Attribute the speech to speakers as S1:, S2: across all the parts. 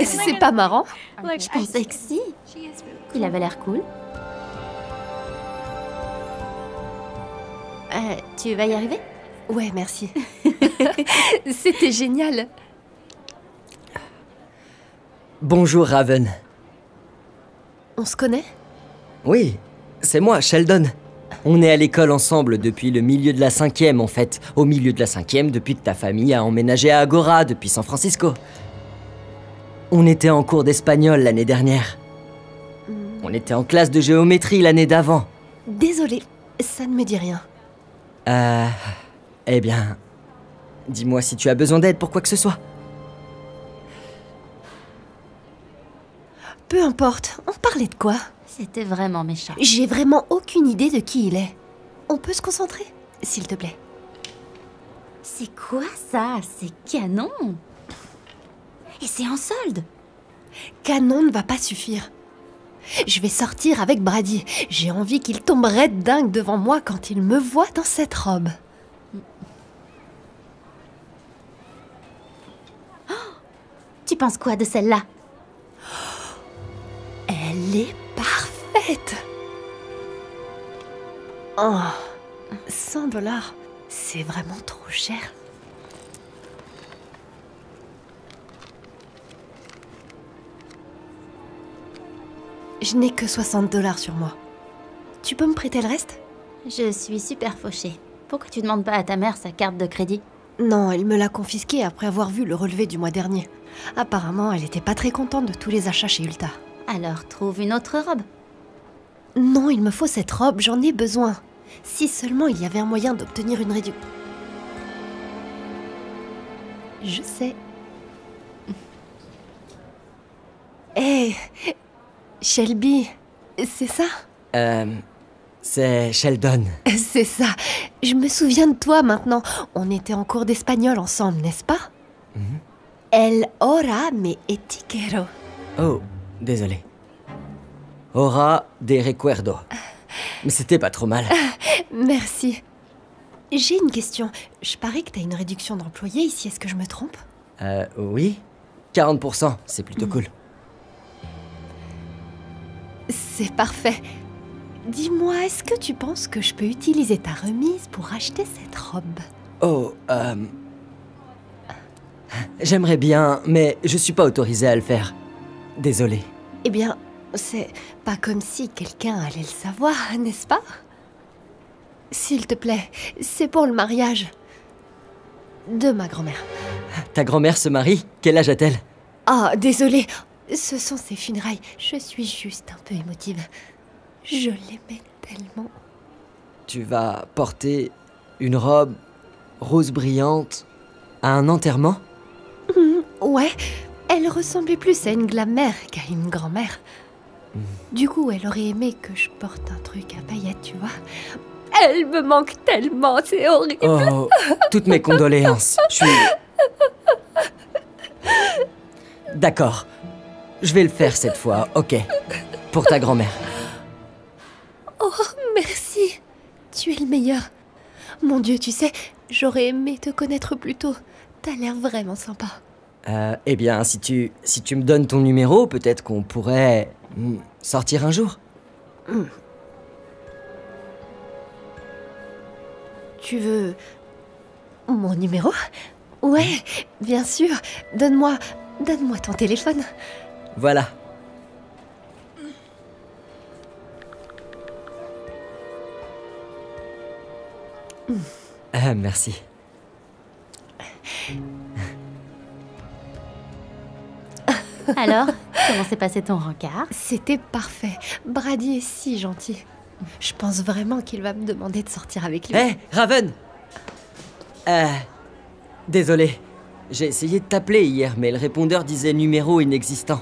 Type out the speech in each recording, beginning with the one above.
S1: C'est pas marrant
S2: Je pensais que si. Il avait l'air cool. Euh, tu vas y arriver?
S1: Ouais, merci. C'était génial.
S3: Bonjour Raven.
S1: On se connaît?
S3: Oui, c'est moi, Sheldon. On est à l'école ensemble depuis le milieu de la cinquième, en fait. Au milieu de la cinquième, depuis que ta famille a emménagé à Agora, depuis San Francisco. On était en cours d'espagnol l'année dernière. On était en classe de géométrie l'année d'avant.
S1: Désolée, ça ne me dit rien.
S3: Euh... Eh bien... Dis-moi si tu as besoin d'aide pour quoi que ce soit.
S1: Peu importe, on parlait de quoi?
S2: C'était vraiment méchant.
S1: J'ai vraiment aucune idée de qui il est. On peut se concentrer, s'il te plaît?
S2: C'est quoi ça? C'est canon Et c'est en solde
S1: Canon ne va pas suffire. Je vais sortir avec Brady. J'ai envie qu'il tombe raide dingue devant moi quand il me voit dans cette robe.
S2: Tu penses quoi de celle-là?
S1: Elle est parfaite. Oh, 100 dollars, c'est vraiment trop cher. Je n'ai que 60 dollars sur moi. Tu peux me prêter le reste?
S2: Je suis super fauchée. Pourquoi tu demandes pas à ta mère sa carte de crédit?
S1: Non, elle me l'a confisquée après avoir vu le relevé du mois dernier. Apparemment, elle était pas très contente de tous les achats chez Ulta.
S2: Alors trouve une autre robe.
S1: Non, il me faut cette robe, j'en ai besoin. Si seulement il y avait un moyen d'obtenir une réduction. Je sais. Hé Shelby, c'est ça?
S3: Euh... C'est Sheldon.
S1: C'est ça. Je me souviens de toi maintenant. On était en cours d'espagnol ensemble, n'est-ce pas? El hora me etiquero.
S3: Oh, désolé. Aura de recuerdo. Mais c'était pas trop mal.
S1: Merci. J'ai une question. Je parie que t'as une réduction d'employés ici, est-ce que je me trompe?
S3: Euh, oui 40%, c'est plutôt cool.
S1: C'est parfait. Dis-moi, est-ce que tu penses que je peux utiliser ta remise pour acheter cette robe?
S3: Oh, euh... J'aimerais bien, mais je suis pas autorisé à le faire. Désolé.
S1: Eh bien, c'est pas comme si quelqu'un allait le savoir, n'est-ce pas? S'il te plaît, c'est pour le mariage de ma grand-mère.
S3: Ta grand-mère se marie? Quel âge a-t-elle?
S1: Ah, désolé, ce sont ses funérailles. Je suis juste un peu émotive. Je l'aimais tellement.
S3: Tu vas porter une robe rose brillante à un enterrement?
S1: Ouais, elle ressemblait plus à une glamère qu'à une grand-mère. Du coup, elle aurait aimé que je porte un truc à paillettes, tu vois. Elle me manque tellement, c'est horrible.
S3: Oh, toutes mes condoléances. Je suis... D'accord. Je vais le faire cette fois, ok. Pour ta grand-mère.
S1: Oh, merci. Tu es le meilleur. Mon Dieu, tu sais, j'aurais aimé te connaître plus tôt. T'as l'air vraiment sympa.
S3: Euh, eh bien, si tu, si tu me donnes ton numéro, peut-être qu'on pourrait hmm, sortir un jour.
S1: Tu veux mon numéro? Ouais, bien sûr. Donne-moi, donne-moi ton téléphone.
S3: Voilà. Ah, merci.
S2: Alors, comment s'est passé ton rencard?
S1: C'était parfait. Brady est si gentil. Je pense vraiment qu'il va me demander de sortir avec lui.
S3: Hé, Raven Euh... Désolé. J'ai essayé de t'appeler hier, mais le répondeur disait numéro inexistant.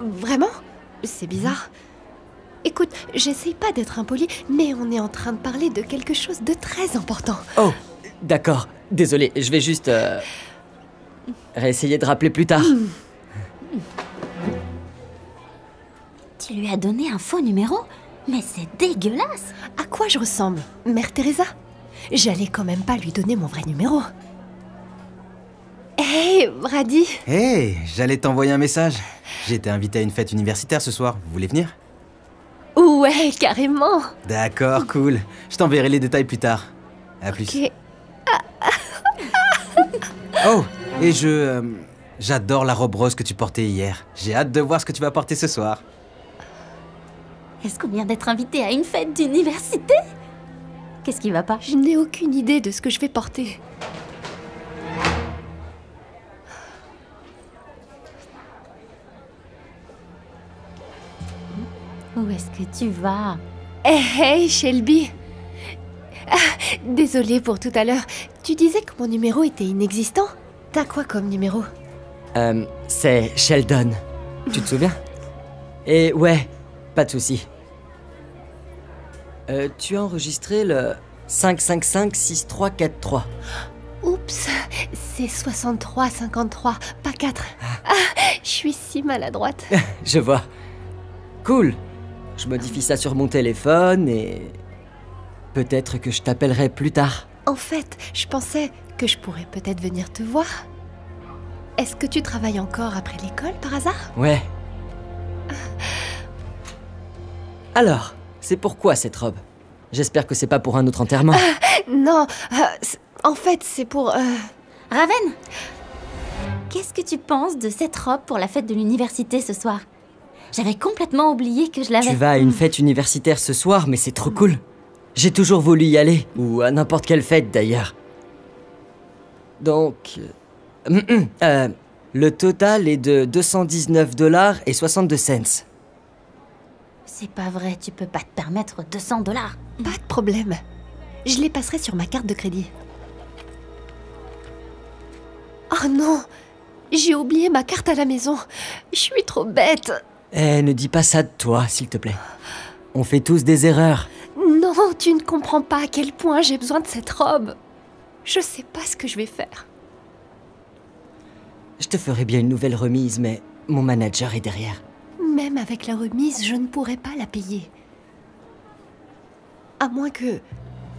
S1: Vraiment? C'est bizarre. Écoute, j'essaye pas d'être impoli, mais on est en train de parler de quelque chose de très important.
S3: Oh, d'accord. Désolé, je vais juste... Euh... réessayer de rappeler plus tard.
S2: Tu lui as donné un faux numéro? Mais c'est dégueulasse
S1: À quoi je ressemble? Mère Teresa? J'allais quand même pas lui donner mon vrai numéro. Hey, Brady
S4: Hey, j'allais t'envoyer un message. J'ai été invité à une fête universitaire ce soir. Vous voulez venir?
S1: Ouais, carrément
S4: D'accord, cool. Je t'enverrai les détails plus tard. À plus.
S1: Ok.
S4: Oh, et je... euh, J'adore la robe rose que tu portais hier. J'ai hâte de voir ce que tu vas porter ce soir.
S2: Est-ce qu'on vient d'être invité à une fête d'université? Qu'est-ce qui va pas?
S1: Je n'ai aucune idée de ce que je vais porter.
S2: Où est-ce que tu vas?
S1: Hey, hey, Shelby ah, Désolée pour tout à l'heure. Tu disais que mon numéro était inexistant T'as quoi comme numéro?
S3: Euh, c'est Sheldon. Tu te souviens? Et ouais, pas de souci. Euh, tu as enregistré le 555-6343.
S1: Oups, c'est 63-53, pas 4. Ah, je suis si maladroite.
S3: Je vois. Cool. Je modifie ça sur mon téléphone et... Peut-être que je t'appellerai plus tard.
S1: En fait, je pensais que je pourrais peut-être venir te voir. Est-ce que tu travailles encore après l'école par hasard?
S3: Ouais. Alors, c'est pourquoi cette robe? J'espère que c'est pas pour un autre enterrement.
S1: Non, euh, en fait, c'est pour... euh,
S2: Raven? Qu'est-ce que tu penses de cette robe pour la fête de l'université ce soir? J'avais complètement oublié que je l'avais.
S3: Tu vas à une fête universitaire ce soir, mais c'est trop cool. J'ai toujours voulu y aller, ou à n'importe quelle fête d'ailleurs. Donc... euh, hum, hum, euh, le total est de 219 dollars et 62 cents.
S2: C'est pas vrai, tu peux pas te permettre 200 dollars.
S1: Pas de problème. Je les passerai sur ma carte de crédit. Oh non J'ai oublié ma carte à la maison. Je suis trop bête.
S3: Eh, ne dis pas ça de toi, s'il te plaît. On fait tous des erreurs.
S1: Non, tu ne comprends pas à quel point j'ai besoin de cette robe. Je sais pas ce que je vais faire.
S3: Je te ferai bien une nouvelle remise, mais mon manager est derrière.
S1: Même avec la remise, je ne pourrai pas la payer. À moins que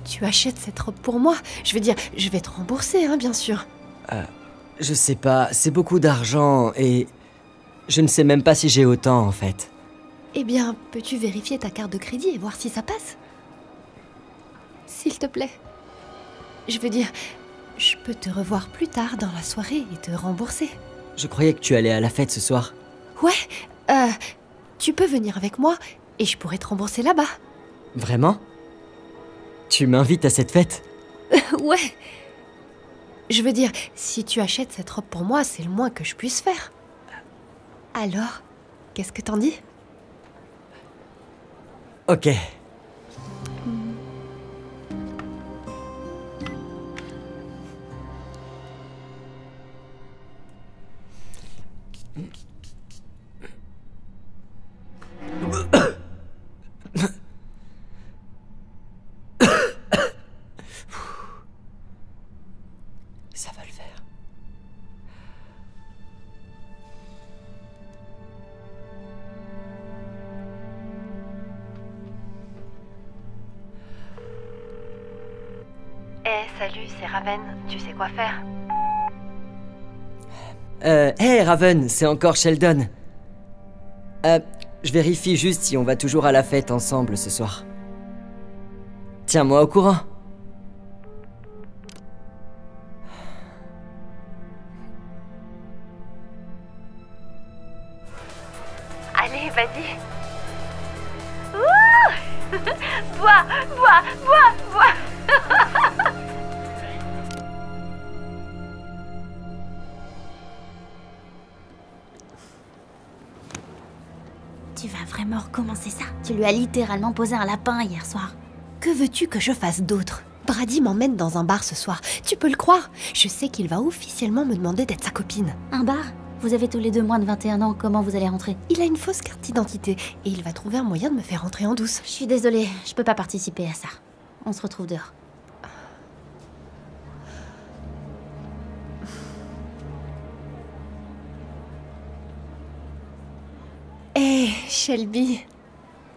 S1: tu achètes cette robe pour moi. Je veux dire, je vais te rembourser, hein, bien sûr.
S3: Je sais pas, c'est beaucoup d'argent et... Je ne sais même pas si j'ai autant en fait.
S1: Eh bien, peux-tu vérifier ta carte de crédit et voir si ça passe? S'il te plaît. Je veux dire, je peux te revoir plus tard dans la soirée et te rembourser.
S3: Je croyais que tu allais à la fête ce soir.
S1: Ouais, euh, tu peux venir avec moi et je pourrais te rembourser là-bas.
S3: Vraiment? Tu m'invites à cette fête?
S1: Ouais. Je veux dire, si tu achètes cette robe pour moi, c'est le moins que je puisse faire. Alors, qu'est-ce que t'en dis?
S3: Ok.
S1: C'est Raven. Tu sais quoi faire?
S3: Euh, hey Raven, c'est encore Sheldon. Euh, je vérifie juste si on va toujours à la fête ensemble ce soir. Tiens-moi au courant.
S2: Lui as littéralement posé un lapin hier soir.
S1: Que veux-tu que je fasse d'autre? Brady m'emmène dans un bar ce soir. Tu peux le croire? Je sais qu'il va officiellement me demander d'être sa copine.
S2: Un bar? Vous avez tous les deux moins de 21 ans, comment vous allez rentrer?
S1: Il a une fausse carte d'identité et il va trouver un moyen de me faire rentrer en douce.
S2: Je suis désolée, je peux pas participer à ça. On se retrouve dehors.
S1: Hé, Shelby,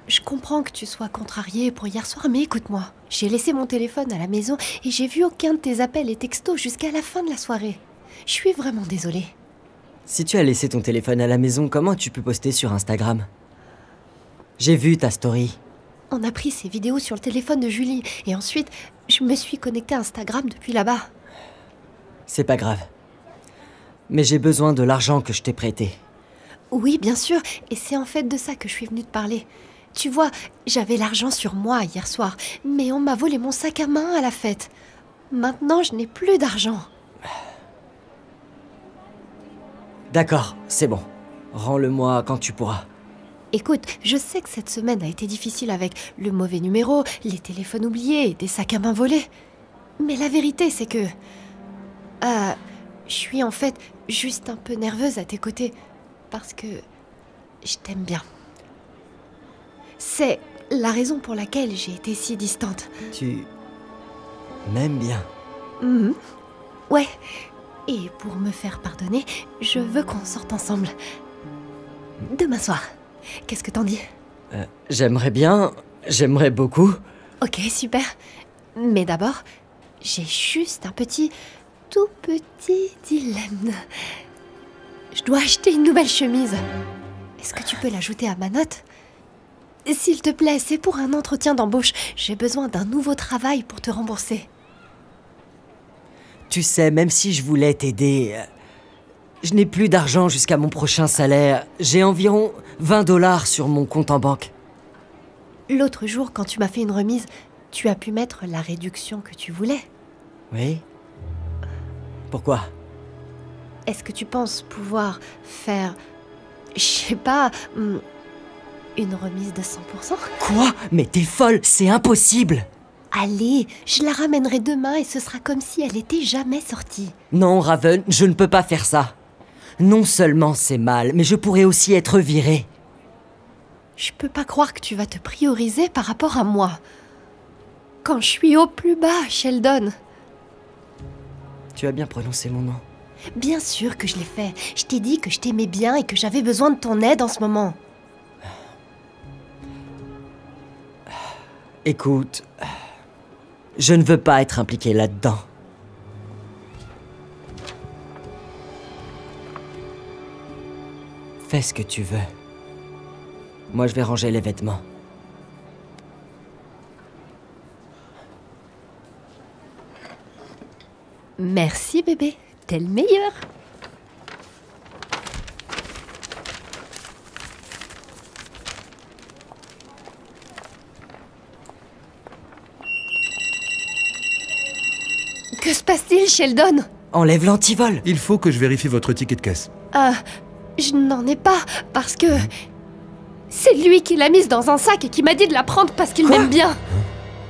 S1: je comprends que tu sois contrariée pour hier soir, mais écoute-moi. J'ai laissé mon téléphone à la maison et j'ai vu aucun de tes appels et textos jusqu'à la fin de la soirée. Je suis vraiment désolée.
S3: Si tu as laissé ton téléphone à la maison, comment tu peux poster sur Instagram? J'ai vu ta story.
S1: On a pris ces vidéos sur le téléphone de Julie et ensuite, je me suis connectée à Instagram depuis là-bas.
S3: C'est pas grave. Mais j'ai besoin de l'argent que je t'ai prêté.
S1: Oui, bien sûr, et c'est en fait de ça que je suis venue te parler. Tu vois, j'avais l'argent sur moi hier soir, mais on m'a volé mon sac à main à la fête. Maintenant, je n'ai plus d'argent.
S3: D'accord, c'est bon. Rends-le-moi quand tu pourras.
S1: Écoute, je sais que cette semaine a été difficile avec le mauvais numéro, les téléphones oubliés et des sacs à main volés. Mais la vérité, c'est que... Euh, je suis en fait juste un peu nerveuse à tes côtés. Parce que... Je t'aime bien. C'est la raison pour laquelle j'ai été si distante.
S3: Tu m'aimes bien.
S1: Mhm. Ouais. Et pour me faire pardonner, je veux qu'on sorte ensemble. Demain soir. Qu'est-ce que t'en dis?
S3: Euh, j'aimerais bien, j'aimerais beaucoup.
S1: Ok, super. Mais d'abord, j'ai juste un petit, tout petit dilemme. Je dois acheter une nouvelle chemise. Est-ce que tu peux l'ajouter à ma note? S'il te plaît, c'est pour un entretien d'embauche. J'ai besoin d'un nouveau travail pour te rembourser.
S3: Tu sais, même si je voulais t'aider, euh, je n'ai plus d'argent jusqu'à mon prochain salaire. J'ai environ 20 dollars sur mon compte en banque.
S1: L'autre jour, quand tu m'as fait une remise, tu as pu mettre la réduction que tu voulais.
S3: Oui Pourquoi?
S1: Est-ce que tu penses pouvoir faire, je sais pas, hum, une remise de 100%
S3: Quoi? Mais t'es folle, c'est impossible
S1: Allez, je la ramènerai demain et ce sera comme si elle était jamais sortie.
S3: Non, Raven, je ne peux pas faire ça. Non seulement c'est mal, mais je pourrais aussi être viré.
S1: Je peux pas croire que tu vas te prioriser par rapport à moi. Quand je suis au plus bas, Sheldon.
S3: Tu as bien prononcé mon nom.
S1: Bien sûr que je l'ai fait. Je t'ai dit que je t'aimais bien et que j'avais besoin de ton aide en ce moment.
S3: Écoute, je ne veux pas être impliqué là-dedans. Fais ce que tu veux. Moi, je vais ranger les vêtements.
S1: Merci bébé, t'es le meilleur. Que Sheldon
S3: Enlève l'antivol
S5: Il faut que je vérifie votre ticket de caisse.
S1: Euh, je n'en ai pas parce que c'est lui qui l'a mise dans un sac et qui m'a dit de la prendre parce qu'il m'aime bien.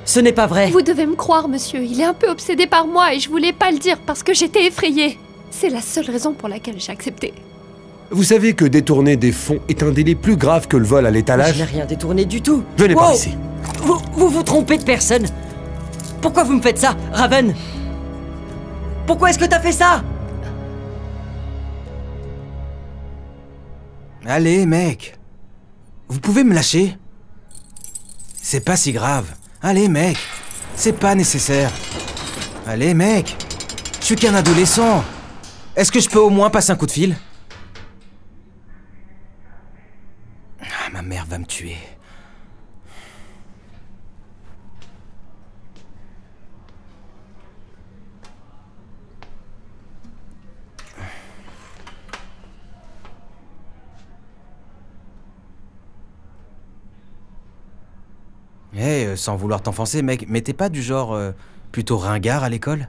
S3: Ce n'est pas vrai
S1: Vous devez me croire, monsieur. Il est un peu obsédé par moi et je voulais pas le dire parce que j'étais effrayée. C'est la seule raison pour laquelle j'ai accepté.
S5: Vous savez que détourner des fonds est un délit plus grave que le vol à
S3: Je
S5: l'étalage
S3: n'ai rien détourné du tout
S5: Venez par
S3: Wow
S5: ici.
S3: vous, vous vous trompez de personne Pourquoi vous me faites ça, Raven? Pourquoi est-ce que t'as fait ça
S4: Allez, mec. Vous pouvez me lâcher C'est pas si grave. Allez, mec. C'est pas nécessaire. Allez, mec. Je suis qu'un adolescent. Est-ce que je peux au moins passer un coup de fil Ah, ma mère va me tuer. Eh, euh, sans vouloir t'enfoncer, mec, mais t'es pas du genre euh, plutôt ringard à l'école?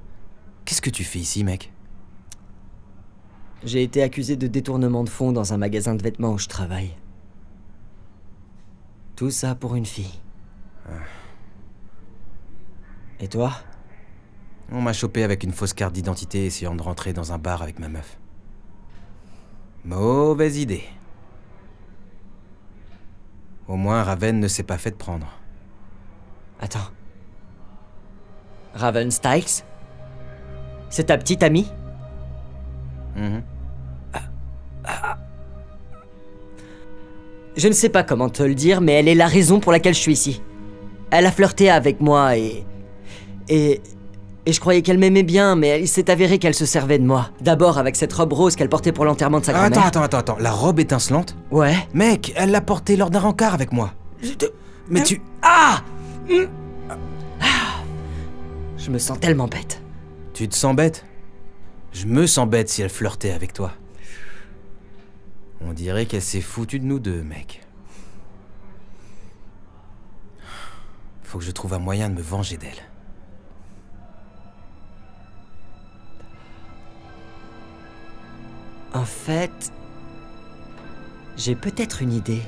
S4: Qu'est-ce que tu fais ici, mec?
S3: J'ai été accusé de détournement de fonds dans un magasin de vêtements où je travaille. Tout ça pour une fille. Et toi?
S4: On m'a chopé avec une fausse carte d'identité essayant de rentrer dans un bar avec ma meuf. Mauvaise idée. Au moins, Raven ne s'est pas fait prendre.
S3: Attends. Raven Styles C'est ta petite amie?
S4: Mhm.
S3: Je ne sais pas comment te le dire, mais elle est la raison pour laquelle je suis ici. Elle a flirté avec moi et. Et. Et je croyais qu'elle m'aimait bien, mais il s'est avéré qu'elle se servait de moi. D'abord avec cette robe rose qu'elle portait pour l'enterrement de sa
S4: Ah,
S3: grand-mère.
S4: attends, attends, attends, attends. La robe étincelante?
S3: Ouais.
S4: Mec, elle l'a portée lors d'un rencard avec moi. Mais tu.
S3: Ah Je me sens tellement bête.
S4: Tu te sens bête? Je me sens bête si elle flirtait avec toi. On dirait qu'elle s'est foutue de nous deux, mec. Faut que je trouve un moyen de me venger d'elle.
S3: En fait, j'ai peut-être une idée.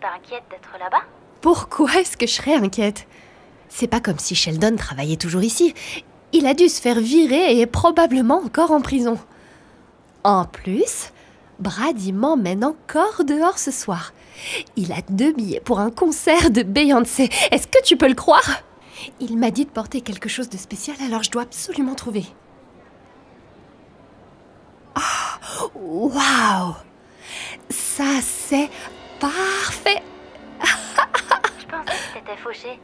S2: Pas inquiète d'être là-bas
S1: Pourquoi est-ce que je serais inquiète? C'est pas comme si Sheldon travaillait toujours ici. Il a dû se faire virer et est probablement encore en prison. En plus, Brady m'emmène encore dehors ce soir. Il a deux billets pour un concert de Beyoncé. Est-ce que tu peux le croire? Il m'a dit de porter quelque chose de spécial, alors je dois absolument trouver. Waouh Ça, c'est parfait
S2: Je pensais que t'étais fauché.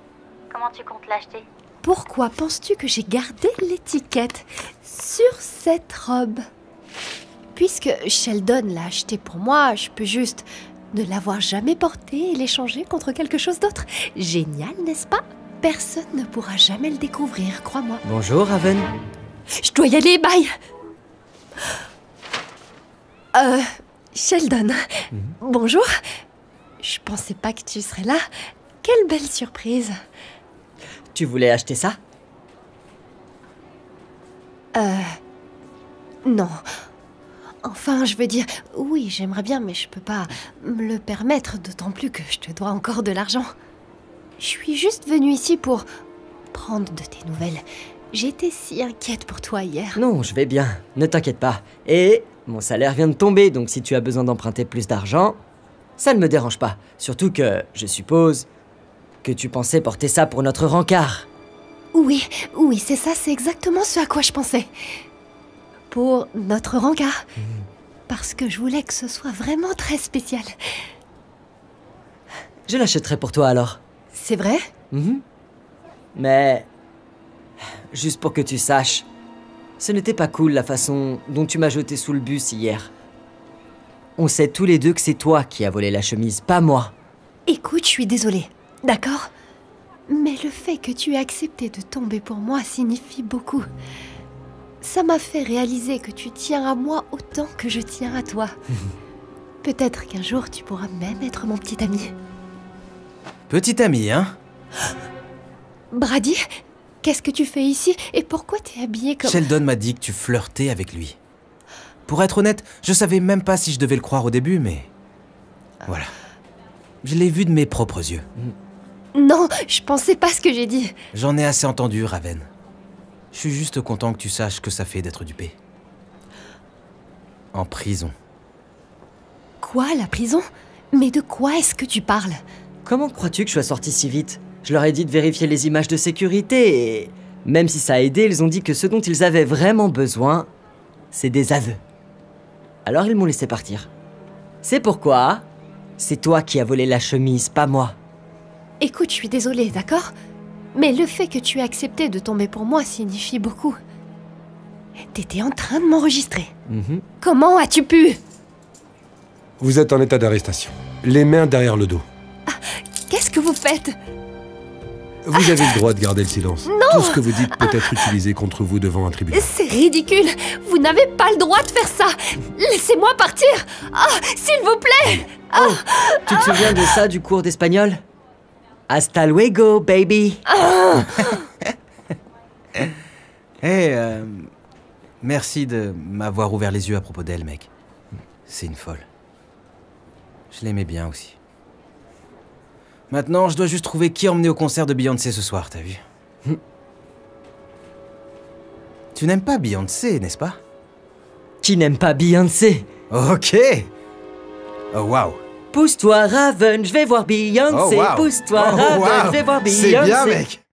S2: Comment tu comptes l'acheter?
S1: Pourquoi penses-tu que j'ai gardé l'étiquette sur cette robe? Puisque Sheldon l'a achetée pour moi, je peux juste ne l'avoir jamais portée et l'échanger contre quelque chose d'autre. Génial, n'est-ce pas? Personne ne pourra jamais le découvrir, crois-moi.
S3: Bonjour, Raven.
S1: Je dois y aller, bye Euh, Sheldon, bonjour. Je pensais pas que tu serais là. Quelle belle surprise.
S3: Tu voulais acheter ça?
S1: Non. Enfin, je veux dire, oui, j'aimerais bien, mais je peux pas me le permettre, d'autant plus que je te dois encore de l'argent. Je suis juste venue ici pour prendre de tes nouvelles. J'étais si inquiète pour toi hier.
S3: Non, je vais bien. Ne t'inquiète pas. Et mon salaire vient de tomber, donc si tu as besoin d'emprunter plus d'argent, ça ne me dérange pas. Surtout que, je suppose, que tu pensais porter ça pour notre rencard.
S1: Oui, oui, c'est ça, c'est exactement ce à quoi je pensais. Pour notre rencard. Parce que je voulais que ce soit vraiment très spécial.
S3: Je l'achèterai pour toi alors.
S1: C'est vrai?
S3: Mhm. Mais... Juste pour que tu saches, ce n'était pas cool la façon dont tu m'as jeté sous le bus hier. On sait tous les deux que c'est toi qui as volé la chemise, pas moi.
S1: Écoute, je suis désolée, d'accord? Mais le fait que tu aies accepté de tomber pour moi signifie beaucoup. Ça m'a fait réaliser que tu tiens à moi autant que je tiens à toi. Peut-être qu'un jour tu pourras même être mon petit ami.
S4: Petit ami, hein?
S1: Brady, qu'est-ce que tu fais ici et pourquoi t'es habillé comme...
S4: Sheldon m'a dit que tu flirtais avec lui. Pour être honnête, je savais même pas si je devais le croire au début, mais. Voilà. Je l'ai vu de mes propres yeux.
S1: Non, je pensais pas ce que j'ai dit.
S4: J'en ai assez entendu, Raven. Je suis juste content que tu saches que ça fait d'être dupé. En prison.
S1: Quoi, la prison? Mais de quoi est-ce que tu parles?
S3: Comment crois-tu que je sois sorti si vite? Je leur ai dit de vérifier les images de sécurité et... Même si ça a aidé, ils ont dit que ce dont ils avaient vraiment besoin, c'est des aveux. Alors ils m'ont laissé partir. C'est pourquoi c'est toi qui as volé la chemise, pas moi.
S1: Écoute, je suis désolée, d'accord? Mais le fait que tu aies accepté de tomber pour moi signifie beaucoup. T'étais en train de m'enregistrer.
S3: Mhm.
S1: Comment as-tu pu?
S5: Vous êtes en état d'arrestation. Les mains derrière le dos.
S1: Qu'est-ce que vous faites?
S5: Vous avez le droit de garder le silence. Tout ce que vous dites peut être utilisé contre vous devant un tribunal.
S1: C'est ridicule Vous n'avez pas le droit de faire ça Laissez-moi partir Ah, s'il vous plaît
S3: Oh, tu te souviens de ça du cours d'espagnol? Hasta luego, baby.
S4: Eh, euh, merci de m'avoir ouvert les yeux à propos d'elle, mec. C'est une folle. Je l'aimais bien aussi. Maintenant, je dois juste trouver qui emmener au concert de Beyoncé ce soir, t'as vu Tu n'aimes pas Beyoncé, n'est-ce pas
S3: Qui n'aime pas Beyoncé
S4: Ok Oh, waouh
S3: Pousse-toi, Raven, je vais voir Beyoncé.
S4: Oh, wow.
S3: Pousse-toi,
S4: Oh,
S3: Raven,
S4: wow.
S3: je vais voir Beyoncé.
S4: C'est bien, mec